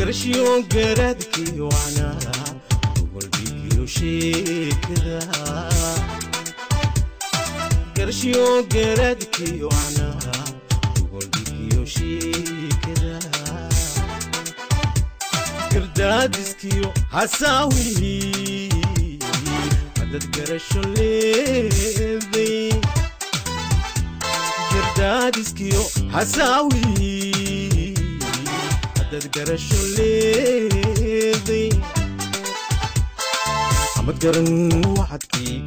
كرشي وقردكي وانا وقلبي وشي كذا كرشي وقردكي وانا وقلبي وشي كذا كردادسكيو هساوي عدد قرشو ليبي كردادسكيو هساوي تتقدر اللي يضي عم تقرن وحدكي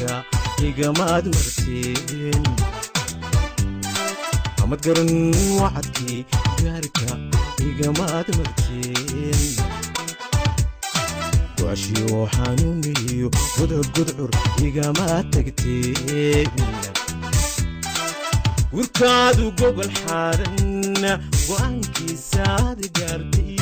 يركع يقماد مرسين عم تقرن وحدكي يركع يقماد مرسين وعشي وحنوني وضع قدعر ما تقتين warkaadu gogol xaaran go-aankiisaad gaartay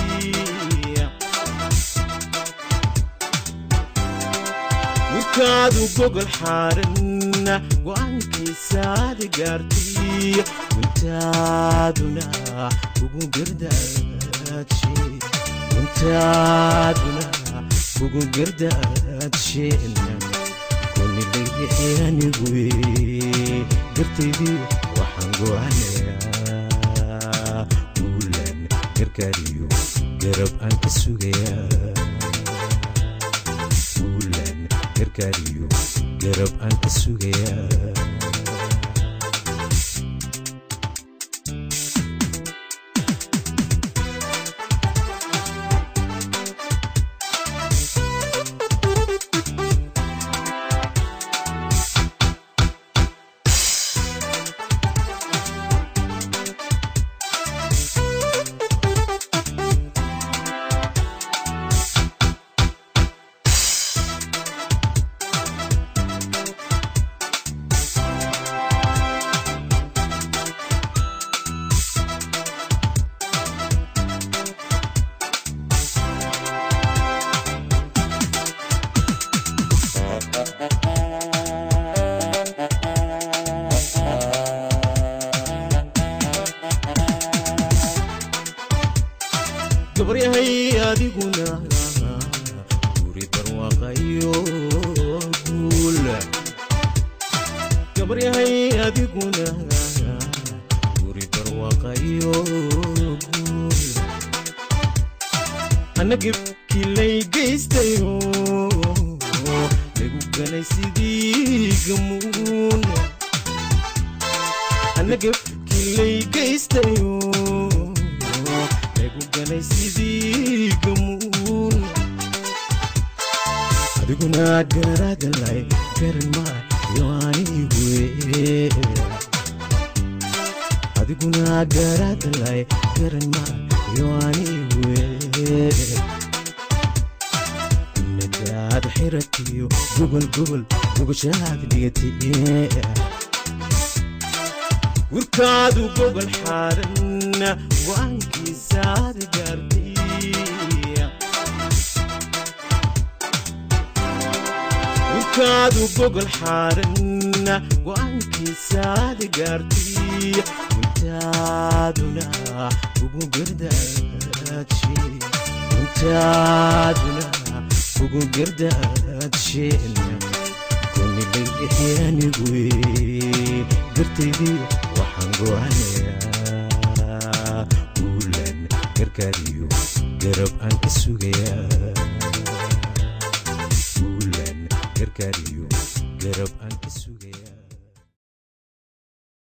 warkaadu gogol xaaran go-aankiisaad gaartay wantaaduna ugu gardaadsheen wantaaduna ugu gardaadsheen kuni dhagixi aniguye gartaydii goaanaya buulan gargaariyo garab aan ka sugayaa buulan gargaariyo garab aan ka sugayaa gabaryahay adiguna guuri barwaaqayo guul gabaryahay adiguna guuri barwaaqayo guul anagabkii lay geystayo lagu ganay sidii gamuun anagabkii lay geystayo jabay sidii gamuun adiguna garagalay garan maa yoanigue adiguna garagalay garan maa yoanigue nagaad xiratiyo gobol gobol gobashaad dhigatee warkaadu gobol xaaran waan سعد قلبي وكادو فوق الحارن وانكي سعد قلبي وانتادنا فوق قرداتشي وانتادنا فوق قرداتشي كوني بيحياني قوي قرتي دي وحنقو عليها karkaadiyo garab aan ka sugayaa